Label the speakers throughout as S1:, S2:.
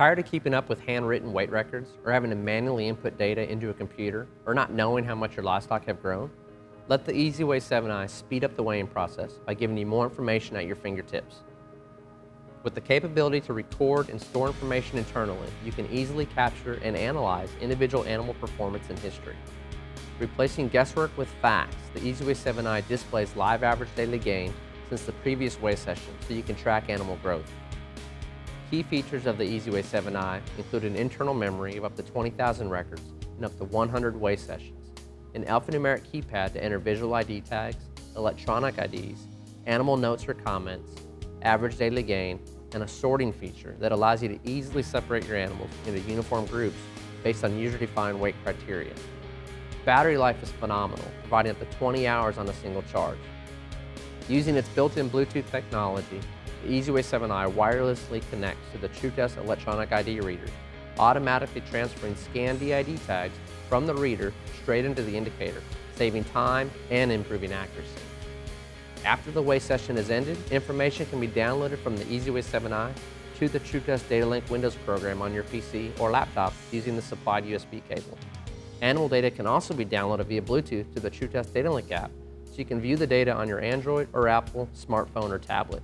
S1: Tired of keeping up with handwritten weight records or having to manually input data into a computer or not knowing how much your livestock have grown? Let the EziWeigh 7i speed up the weighing process by giving you more information at your fingertips. With the capability to record and store information internally, you can easily capture and analyze individual animal performance and history. Replacing guesswork with facts, the EziWeigh 7i displays live average daily gain since the previous weigh session so you can track animal growth. Key features of the EziWeigh 7i include an internal memory of up to 20,000 records and up to 100 weigh sessions, an alphanumeric keypad to enter visual ID tags, electronic IDs, animal notes or comments, average daily gain, and a sorting feature that allows you to easily separate your animals into uniform groups based on user-defined weight criteria. Battery life is phenomenal, providing up to 20 hours on a single charge. Using its built-in Bluetooth technology, the EziWeigh 7i wirelessly connects to the Tru-Test electronic ID reader, automatically transferring scanned EID tags from the reader straight into the indicator, saving time and improving accuracy. After the weigh session is ended, information can be downloaded from the EziWeigh 7i to the Tru-Test DataLink Windows program on your PC or laptop using the supplied USB cable. Animal data can also be downloaded via Bluetooth to the Tru-Test DataLink app, so you can view the data on your Android or Apple smartphone or tablet.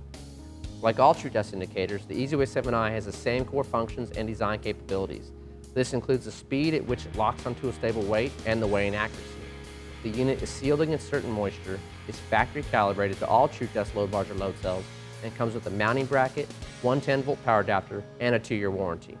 S1: Like all true Tru-Test indicators, the EziWeigh 7i has the same core functions and design capabilities. This includes the speed at which it locks onto a stable weight and the weighing accuracy. The unit is sealed against certain moisture, is factory calibrated to all true Tru-Test load bars or load cells, and comes with a mounting bracket, 110 volt power adapter, and a two-year warranty.